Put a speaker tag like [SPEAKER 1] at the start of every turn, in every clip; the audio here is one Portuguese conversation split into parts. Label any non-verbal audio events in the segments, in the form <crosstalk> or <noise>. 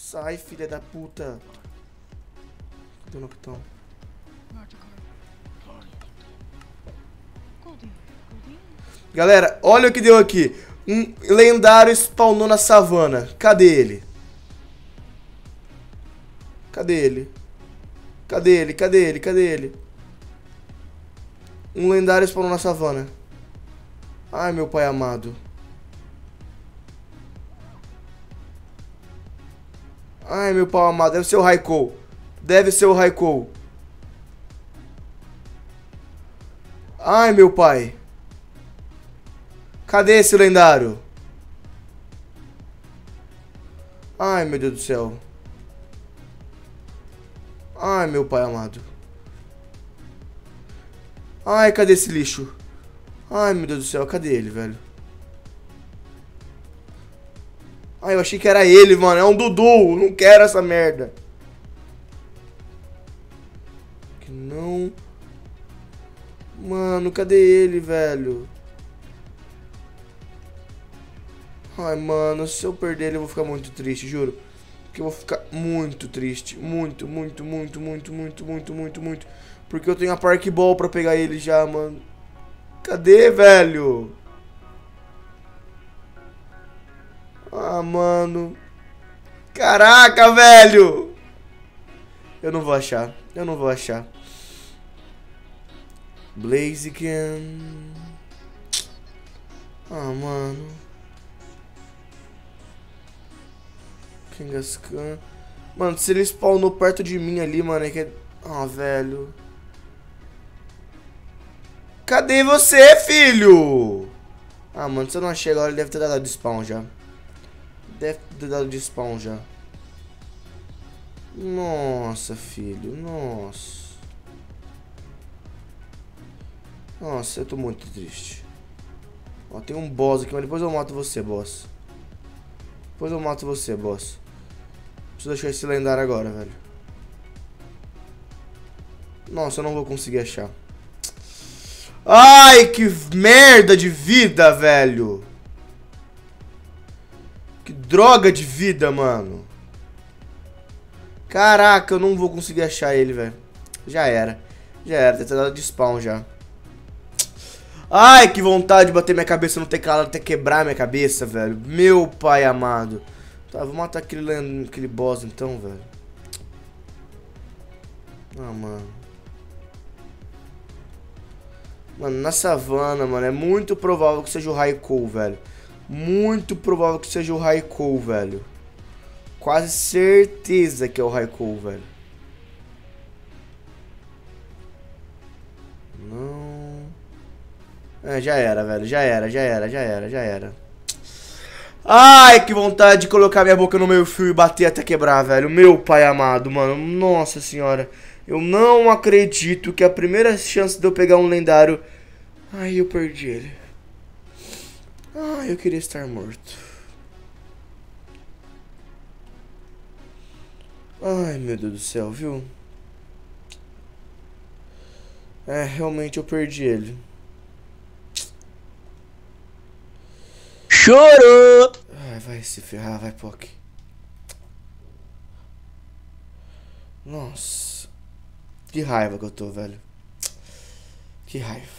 [SPEAKER 1] Sai, filha da puta. Cadê o Noctão? Galera, olha o que deu aqui. Um lendário spawnou na savana. Cadê ele? Cadê ele? Cadê ele? Cadê ele? Cadê ele? Um lendário spawnou na savana. Ai, meu pai amado. Ai, meu pai amado. Deve ser o Raikou. Deve ser o Raikou. Ai, meu pai. Cadê esse lendário? Ai, meu Deus do céu. Ai, meu pai amado. Ai, cadê esse lixo? Ai, meu Deus do céu, cadê ele, velho? Ai, eu achei que era ele, mano. É um Dudu. Não quero essa merda. Que não. Mano, cadê ele, velho? Ai, mano, se eu perder ele eu vou ficar muito triste, juro. Porque eu vou ficar muito triste. Muito, muito, muito, muito, muito, muito, muito, muito. Porque eu tenho a Park Ball pra pegar ele já, mano. Cadê, velho? Ah, mano. Caraca, velho. Eu não vou achar. Eu não vou achar. Blaziken. Ah, mano. Kangaskhan. Mano, se ele spawnou perto de mim ali, mano, é que é... Ah, velho. Cadê você, filho? Ah, mano, se eu não achei agora, ele deve ter dado spawn já. Deve ter dado de spawn já. Nossa, filho. Nossa. Nossa, eu tô muito triste. Ó, tem um boss aqui, mas depois eu mato você, boss. Depois eu mato você, boss. Preciso achar esse lendário agora, velho. Nossa, eu não vou conseguir achar. Ai, que merda de vida, velho. Droga de vida, mano. Caraca, eu não vou conseguir achar ele, velho. Já era. Já era, ter dado de spawn já. Ai, que vontade de bater minha cabeça no teclado até quebrar minha cabeça, velho. Meu pai amado. Tá, vou matar aquele, aquele boss então, velho. Ah, mano. Mano, na savana, mano, é muito provável que seja o Raikou, velho. Muito provável que seja o Raikou, velho. Quase certeza que é o Raikou, velho. Não. É, já era, velho. Já era, já era, já era, já era. Ai, que vontade de colocar minha boca no meu fio e bater até quebrar, velho. Meu pai amado, mano. Nossa senhora. Eu não acredito que a primeira chance de eu pegar um lendário... Ai, eu perdi ele. Ai, eu queria estar morto. Ai, meu Deus do céu, viu? É, realmente eu perdi ele.
[SPEAKER 2] Chorou!
[SPEAKER 1] Ai, vai se ferrar, vai, Pock. Nossa. Que raiva que eu tô, velho. Que raiva.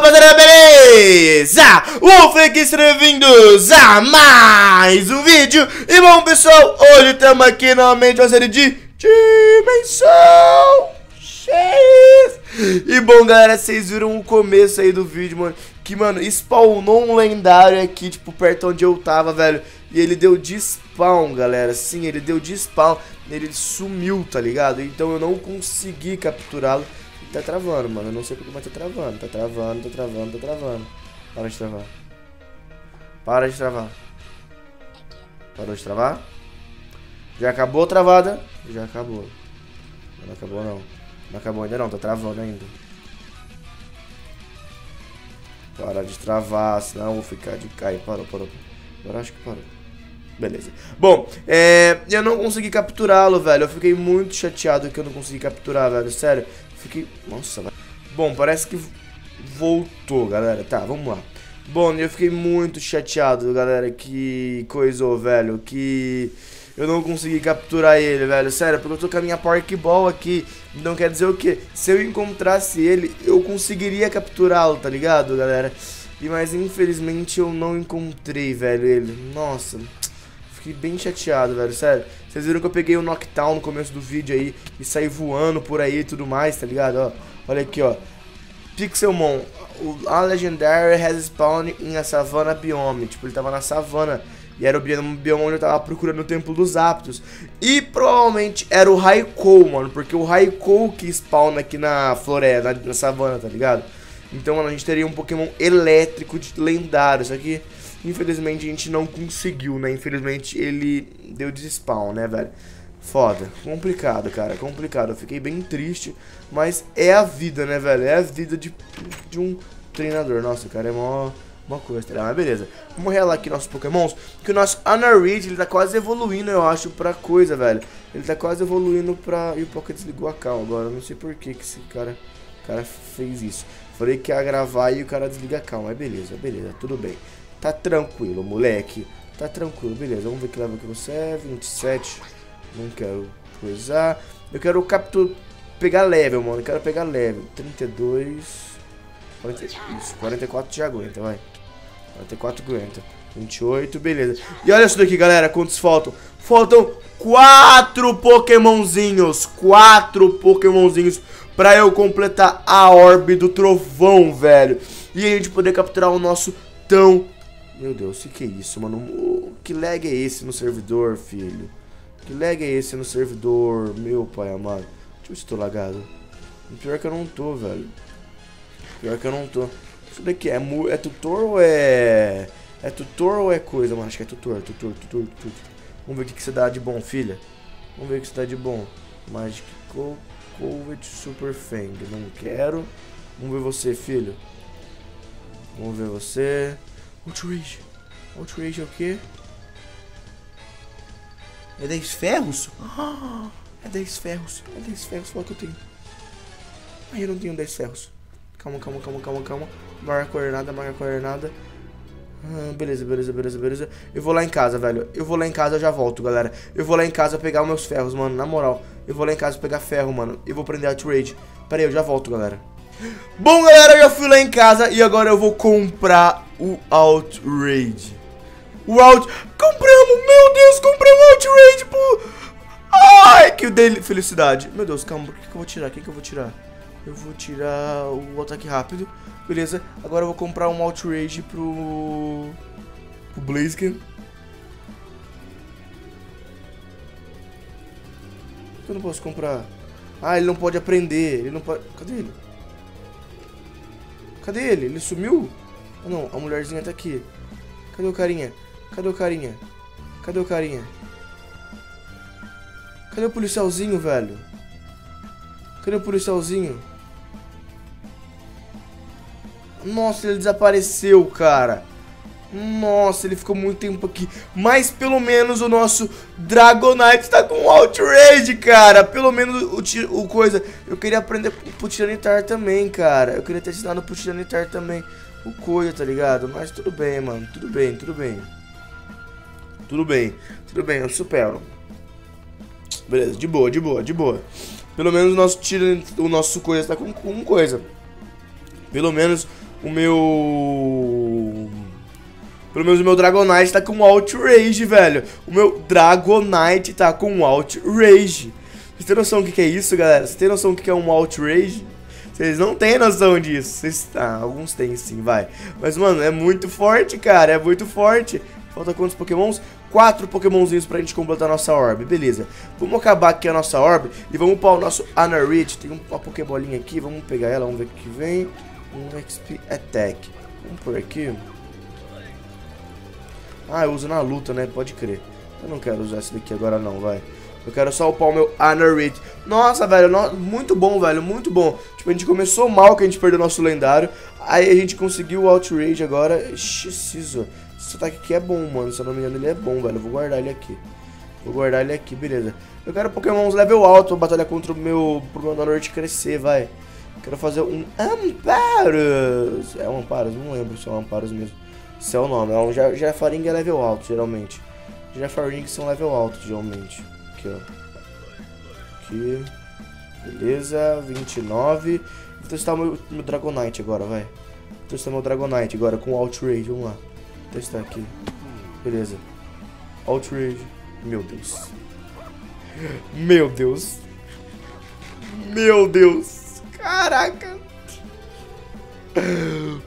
[SPEAKER 1] Rapaziada, beleza? O Fake bem-vindos a mais um vídeo. E bom, pessoal, hoje estamos aqui novamente uma série de Dimensão X. E bom, galera, vocês viram o começo aí do vídeo, mano? Que, mano, spawnou um lendário aqui, tipo, perto onde eu tava, velho. E ele deu de spawn, galera. Sim, ele deu de spawn. Ele sumiu, tá ligado? Então eu não consegui capturá-lo Tá travando, mano. Eu não sei porque, mas tá travando. Tá travando, tá travando, tá travando. Para de travar. Para de travar. Parou de travar? Já acabou travada? Já acabou. Não acabou não. Não acabou ainda não, tá travando ainda. Parar de travar, senão eu vou ficar de cair. Parou, parou. Agora acho que parou. Beleza. Bom, é, eu não consegui capturá-lo, velho. Eu fiquei muito chateado que eu não consegui capturar, velho. Sério. Fiquei... Nossa, velho. Bom, parece que voltou, galera. Tá, vamos lá. Bom, eu fiquei muito chateado, galera, que coisou, velho. Que eu não consegui capturar ele, velho. Sério, porque eu tô com a minha Parkball aqui. Então quer dizer o quê? Se eu encontrasse ele, eu conseguiria capturá-lo, tá ligado, galera? E mas infelizmente eu não encontrei, velho, ele. Nossa, fiquei bem chateado, velho, sério. Vocês viram que eu peguei o Knockdown no começo do vídeo aí e saí voando por aí e tudo mais, tá ligado? Ó, olha aqui, ó. Pixelmon, a Legendary has spawned in a Savannah Biome. Tipo, ele tava na savana. E era o bioma onde eu tava procurando o Templo dos Aptos. E provavelmente era o Raikou, mano. Porque o Raikou que spawna aqui na floresta, na, na savana, tá ligado? Então, mano, a gente teria um Pokémon elétrico de lendário. Só que, infelizmente, a gente não conseguiu, né? Infelizmente, ele deu despawn, né, velho? Foda. Complicado, cara. Complicado. Eu fiquei bem triste. Mas é a vida, né, velho? É a vida de, de um treinador. Nossa, cara, é mó uma coisa, tá Mas beleza. Vamos relar aqui nossos pokémons. Que o nosso Anarid, ele tá quase evoluindo, eu acho, pra coisa, velho. Ele tá quase evoluindo pra... E o Poké desligou a cal agora. Eu não sei por que que esse cara, cara fez isso. Falei que ia gravar e o cara desliga a cal. Mas beleza, beleza, tudo bem. Tá tranquilo, moleque. Tá tranquilo, beleza. Vamos ver que level que você é. 27. Não quero coisar. Eu quero capturar... Pegar level, mano. Eu quero pegar level. 32... 40, isso, 44 já aguenta, vai. 44 aguenta. 28, beleza. E olha isso daqui, galera, quantos faltam? Faltam quatro pokémonzinhos. Quatro pokémonzinhos pra eu completar a orbe do trovão, velho. E a gente poder capturar o nosso tão... Meu Deus, o que é isso, mano? Que lag é esse no servidor, filho? Que lag é esse no servidor? Meu pai amado. Deixa eu ver se tô lagado. Pior que eu não tô, velho. Pior que eu não tô. Isso daqui é, é tutor ou é... É tutor ou é coisa, mano? Acho que é tutor, tutor, tutor, tutor. Vamos ver o que, que você dá de bom, filha. Vamos ver o que você dá de bom. Magic Covet Super Fang. Não quero. Vamos ver você, filho. Vamos ver você. Outrage. Outrage é o quê? É 10 ferros? <gasps> é 10 ferros. É 10 ferros. Qual que eu tenho? Ai, eu não tenho 10 ferros. Calma, calma, calma, calma, calma. Marca coordenada, marca coordenada. Ah, beleza, beleza, beleza, beleza. Eu vou lá em casa, velho. Eu vou lá em casa, eu já volto, galera. Eu vou lá em casa pegar os meus ferros, mano. Na moral. Eu vou lá em casa pegar ferro, mano. E vou prender a trade. Pera aí, eu já volto, galera. Bom, galera, eu já fui lá em casa e agora eu vou comprar o Outrage. O Out... Compramos! Meu Deus, compramos o Outrage, pô! Ai, que. Felicidade. Meu Deus, calma. O que, que eu vou tirar? O que, que eu vou tirar? Eu vou tirar o ataque rápido. Beleza. Agora eu vou comprar um Outrage pro... Pro Blaziken. Eu não posso comprar. Ah, ele não pode aprender. Ele não pode... Cadê ele? Cadê ele? Ele sumiu? Ah, não. A mulherzinha tá aqui. Cadê o carinha? Cadê o carinha? Cadê o carinha? Cadê o policialzinho, velho? Cadê o policialzinho? Nossa, ele desapareceu, cara. Nossa, ele ficou muito tempo aqui. Mas pelo menos o nosso Dragonite tá com Outrage, cara. Pelo menos o, o coisa. Eu queria aprender pro Tiranitar também, cara. Eu queria ter ensinado pro Tiranitar também o coisa, tá ligado? Mas tudo bem, mano. Tudo bem, tudo bem. Tudo bem, tudo bem, eu supero. Beleza, de boa, de boa, de boa. Pelo menos o nosso, tira, o nosso coisa tá com, com coisa. Pelo menos o meu... Pelo menos o meu Dragonite tá com Outrage, velho. O meu Dragonite tá com Outrage. Vocês têm noção do que, é isso, galera? Vocês têm noção do que, é um Outrage? Vocês não têm noção disso. Vocês... Ah, alguns têm sim, vai. Mas, mano, é muito forte, cara. É muito forte. Falta quantos pokémons? Quatro pokémonzinhos pra gente completar a nossa orb. Beleza. Vamos acabar aqui a nossa orb e vamos para o nosso Anarit. Tem uma pokébolinha aqui. Vamos pegar ela, vamos ver o que vem um XP Attack. Vamos por aqui. Ah, eu uso na luta, né? Pode crer. Eu não quero usar esse daqui agora não, vai. Eu quero só upar o meu Honorit. Nossa, velho, no... muito bom, velho, muito bom. Tipo, a gente começou mal que a gente perdeu nosso lendário. Aí a gente conseguiu o Outrage agora. Scizor. Esse ataque aqui é bom, mano. Se eu não me engano, ele é bom, velho. Eu vou guardar ele aqui. Vou guardar ele aqui, beleza. Eu quero pokémons level alto pra batalhar contra o meu... Pro meu Honorit crescer, vai. Quero fazer um Amparos. É um Amparos? Não lembro se é um Amparos mesmo. Esse é o nome. É um Jafaring é level alto, geralmente. Jafaring são level alto, geralmente. Aqui, ó. Aqui. Beleza, 29. Vou testar meu, meu Dragonite agora, vai. Vou testar meu Dragonite agora com Outrage, vamos lá. Vou testar aqui. Beleza. Outrage. Meu Deus. Meu Deus. Meu Deus. Caraca.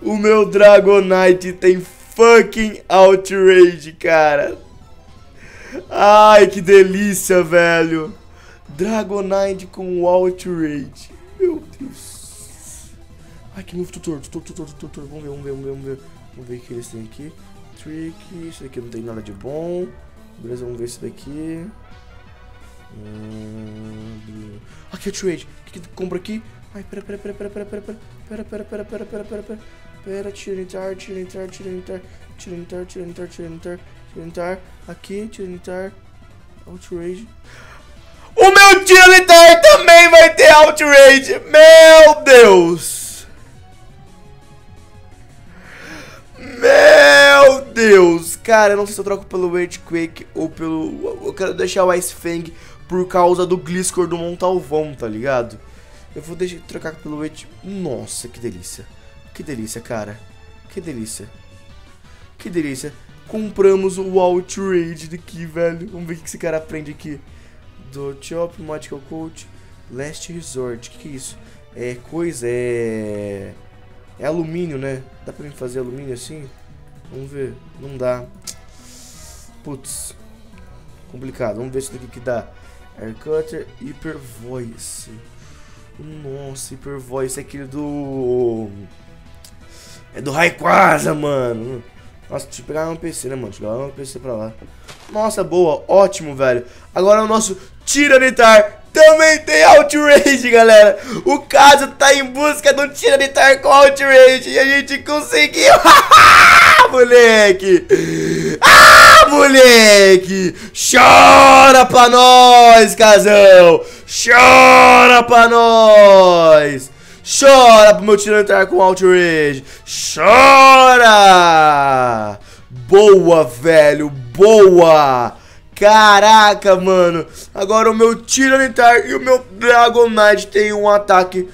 [SPEAKER 1] O meu Dragonite tem fucking Outrage, cara. Ai, que delícia, velho. Dragonite com Outrage. Meu Deus. Ai, que move tutor, tutor, tutor, tutor. Vamos ver, vamos ver, vamos ver, vamos ver. Vamos ver o que eles têm aqui. Trick, isso aqui não tem nada de bom. Beleza, vamos ver isso daqui. Hum, aqui é trade. O que, que compra aqui? Ai, pera, pera, pera, pera, pera, pera, pera, pera, pera, pera, pera, pera, pera, Pera, tiro entrar, tiro entrar, tiro entrar, tiro entrar, tiro entrar, tiro entrar, tiro entrar. Aqui, tiro entrar. Outrage. O meu tiro entrar também vai ter outrage. Meu Deus. Meu Deus. Cara, eu não sei se eu troco pelo Earthquake ou pelo... Eu quero deixar o Ice Fang por causa do Gliscor do Montalvão, tá ligado? Eu vou deixar trocar pelo Earthquake... Nossa, que delícia. Que delícia, cara. Que delícia. Que delícia. Compramos o Outrage daqui, velho. Vamos ver o que esse cara aprende aqui. Do Chop, Magical Coach, Last Resort. Que, que é isso? É coisa, é... É alumínio, né? Dá pra mim fazer alumínio assim? Vamos ver. Não dá. Putz. Complicado. Vamos ver isso daqui que dá. Air Cutter, Hyper Voice. Nossa, Hyper Voice é aquele do... É do Rayquaza, mano. Nossa, deixa eu pegar um PC, né, mano? Deixa eu pegar um PC pra lá. Nossa, boa. Ótimo, velho. Agora o nosso Tiranitar também tem Outrage, galera. O caso tá em busca do Tiranitar com Outrage. E a gente conseguiu. <laughs> moleque. Ah, moleque. Chora pra nós, casão. Chora pra nós. Chora pro meu tiro entrar com Outrage. Chora. Boa, velho. Boa. Caraca, mano. Agora o meu Tiranitar e o meu Dragonite tem um ataque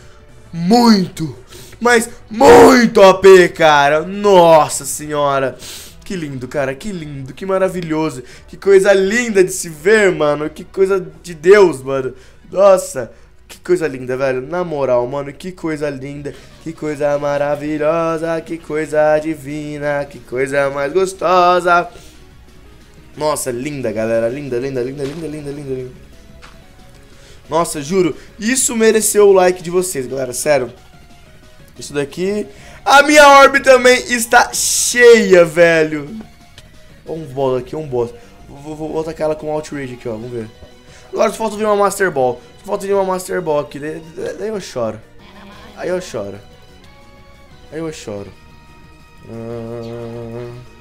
[SPEAKER 1] muito, mas muito AP, cara. Nossa senhora. Que lindo, cara. Que lindo. Que maravilhoso. Que coisa linda de se ver, mano. Que coisa de Deus, mano. Nossa. Que coisa linda, velho. Na moral, mano. Que coisa linda. Que coisa maravilhosa. Que coisa divina. Que coisa mais gostosa. Nossa, linda, galera. Linda, linda, linda, linda, linda, linda, linda. Nossa, juro. Isso mereceu o like de vocês, galera. Sério. Isso daqui... A minha orbe também está cheia, velho. Um boss aqui, um boss. Vou, vou, vou tacar ela com Outrage aqui, ó. Vamos ver. Agora falta vir uma Master Ball. Falta vir uma Master. Daí, daí eu choro. Aí eu choro. Aí eu choro. Ah...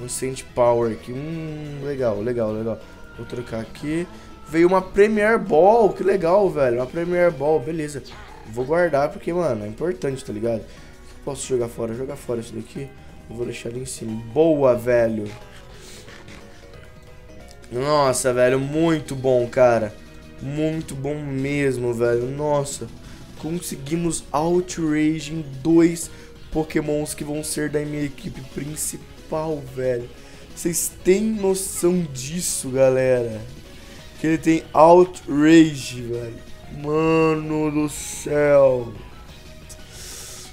[SPEAKER 1] Um Saint Power aqui. Hum, legal, legal, legal. Vou trocar aqui. Veio uma Premier Ball. Que legal, velho. Uma Premier Ball, beleza. Vou guardar porque, mano, é importante, tá ligado? Posso jogar fora? Jogar fora isso daqui. vou deixar ali em cima. Boa, velho. Nossa, velho. Muito bom, cara. Muito bom mesmo, velho. Nossa. Conseguimos Outrage em dois pokémons que vão ser da minha equipe principal velho. Vocês têm noção disso, galera? Que ele tem outrage, velho. Mano do céu.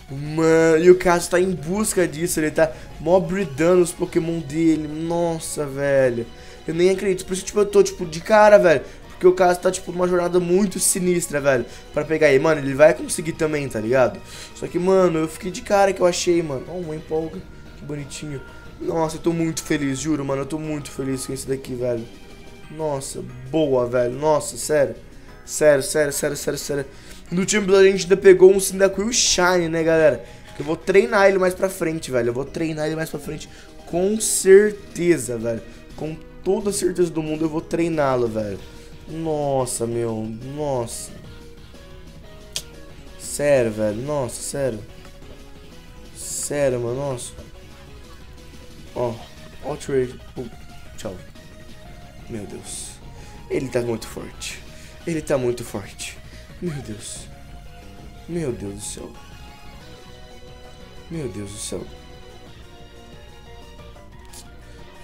[SPEAKER 1] Mano, e o caso tá em busca disso, ele tá mobridando os Pokémon dele. Nossa, velho. Eu nem acredito. Por isso, tipo, eu tô, tipo, de cara, velho. Porque o caso tá, tipo, numa jornada muito sinistra, velho. Pra pegar ele. Mano, ele vai conseguir também, tá ligado? Só que, mano, eu fiquei de cara que eu achei, mano. Ó, oh, uma empolga. Que bonitinho. Nossa, eu tô muito feliz, juro, mano. Eu tô muito feliz com isso daqui, velho. Nossa, boa, velho. Nossa, sério. Sério, sério, sério, sério, sério. No episódio a gente ainda pegou um Cyndaquil Shine, né, galera? Eu vou treinar ele mais pra frente, velho. Eu vou treinar ele mais pra frente com certeza, velho. Com toda certeza do mundo eu vou treiná-lo, velho. Nossa, meu. Nossa. Sério, velho. Nossa, sério. Sério, mano. Nossa. Ó. Ó o trade. tchau. Meu Deus. Ele tá muito forte. Ele tá muito forte. Meu Deus. Meu Deus do céu. Meu Deus do céu.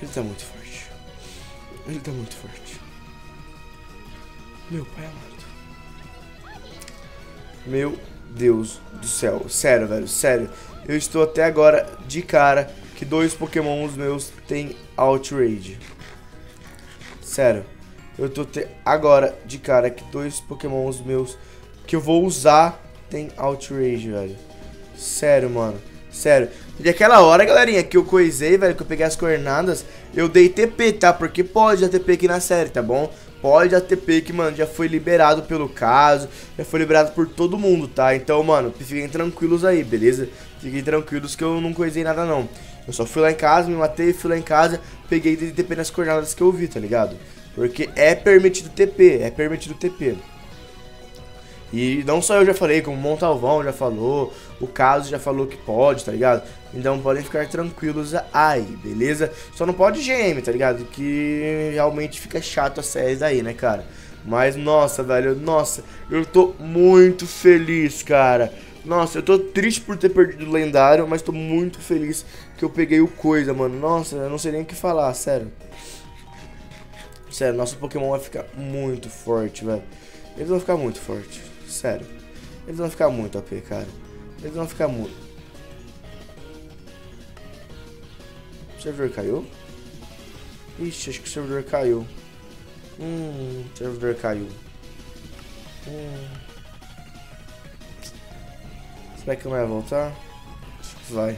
[SPEAKER 1] Ele tá muito forte. Ele tá muito forte. Meu pai amado. Meu Deus do céu. Sério, velho. Sério. Eu estou até agora de cara que dois pokémons meus têm Outrage. Sério. Eu tô te... agora de cara que dois pokémons meus que eu vou usar tem Outrage, velho. Sério, mano. Sério. E aquela hora, galerinha, que eu coisei, velho, que eu peguei as coordenadas, eu dei TP, tá? Porque pode dar TP aqui na série, tá bom? Pode dar TP que, mano, já foi liberado pelo caso, já foi liberado por todo mundo, tá? Então, mano, fiquem tranquilos aí, beleza? Fiquem tranquilos que eu não coisei nada, não. Eu só fui lá em casa, me matei, fui lá em casa, peguei TP nas coordenadas que eu vi, tá ligado? Porque é permitido TP, é permitido TP. E não só eu já falei, como o Montalvão já falou, o Caso já falou que pode, tá ligado? Então podem ficar tranquilos aí, beleza? Só não pode GM, tá ligado? Que realmente fica chato a série aí, né, cara? Mas, nossa, velho, nossa, eu tô muito feliz, cara. Nossa, eu tô triste por ter perdido o lendário, mas tô muito feliz que eu peguei o coisa, mano. Nossa, eu não sei nem o que falar, sério. Sério, nosso Pokémon vai ficar muito forte, velho. Eles vão ficar muito forte. Sério. Eles vão ficar muito AP, cara. Eles vão ficar muito. O servidor caiu? Ixi, acho que o servidor caiu. Hum, o servidor caiu. Hum. Será que vai voltar? Acho que vai.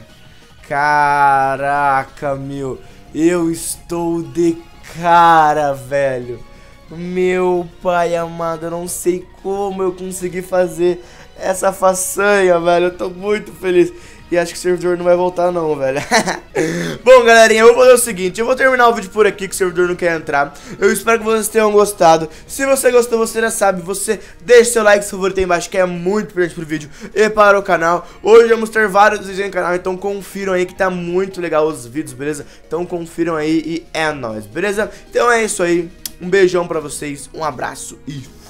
[SPEAKER 1] Caraca, meu. Eu estou de cara, velho. Meu pai amado, eu não sei como eu consegui fazer essa façanha, velho. Eu tô muito feliz. E acho que o servidor não vai voltar não, velho. <laughs> Bom, galerinha, eu vou fazer o seguinte. Eu vou terminar o vídeo por aqui, que o servidor não quer entrar. Eu espero que vocês tenham gostado. Se você gostou, você já sabe. Você deixa seu like, favorito aí embaixo, que é muito importante pro vídeo e para o canal. Hoje vamos ter vários vídeos no canal, então confiram aí que tá muito legal os vídeos, beleza? Então confiram aí e é nóis, beleza? Então é isso aí. Um beijão pra vocês, um abraço e